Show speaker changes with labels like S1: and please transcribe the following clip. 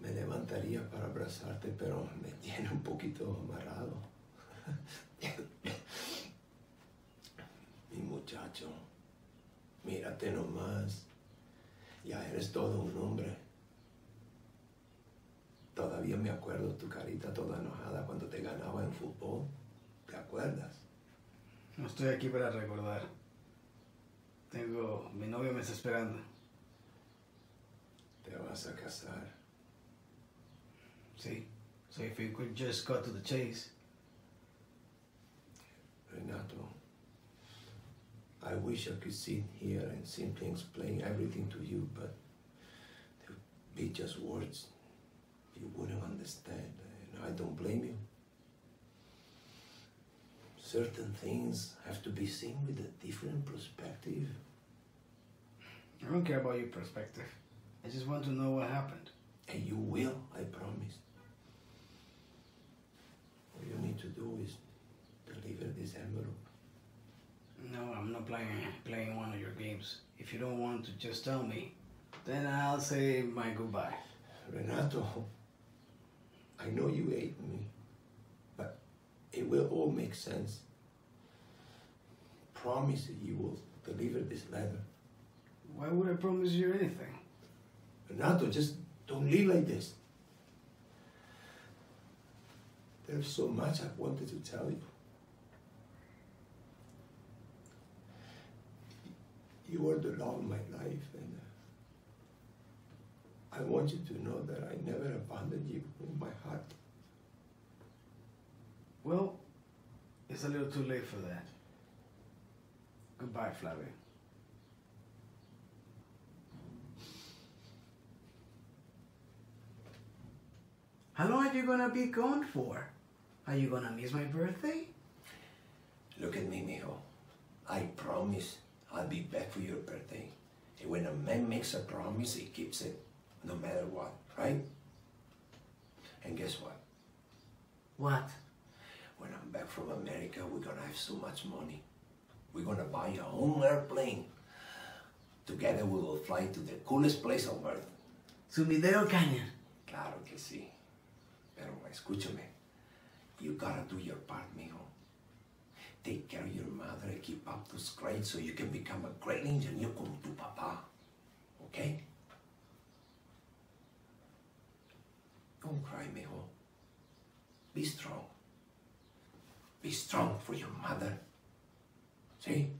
S1: Me levantaría para abrazarte, pero me tiene un poquito amarrado. Mi muchacho, mírate nomás. Ya eres todo un hombre. Todavía me acuerdo tu carita toda enojada cuando te ganaba en fútbol. ¿Te acuerdas?
S2: No estoy aquí para recordar. Tengo... Mi novio me está esperando.
S1: A casar.
S2: Sí. So if you could just cut to the chase.
S1: Renato, I wish I could sit here and simply explain everything to you, but they'd be just words. You wouldn't understand, and I don't blame you. Certain things have to be seen with a different perspective.
S2: I don't care about your perspective. I just want to know what happened.
S1: And you will, I promise. All you need to do is deliver this envelope.
S2: No, I'm not playing playing one of your games. If you don't want to just tell me, then I'll say my goodbye.
S1: Renato, I know you hate me, but it will all make sense. Promise that you will deliver this letter.
S2: Why would I promise you anything?
S1: Renato, just don't live like this. There's so much I wanted to tell you. You are the love of my life, and I want you to know that I never abandoned you in my heart.
S2: Well, it's a little too late for that. Goodbye, Flavio. How long are you gonna be gone for? Are you gonna miss my birthday?
S1: Look at me, mijo. I promise I'll be back for your birthday. And when a man makes a promise, he keeps it, no matter what, right? And guess what?
S2: What?
S1: When I'm back from America, we're gonna have so much money. We're gonna buy our own airplane. Together we will fly to the coolest place on earth.
S2: Sumidero Canyon.
S1: Claro que sí. Pero escúchame. You gotta do your part, mijo. Take care of your mother keep up those grades so you can become a great engineer como tu papá. Okay? Don't cry, mijo. Be strong. Be strong for your mother. See?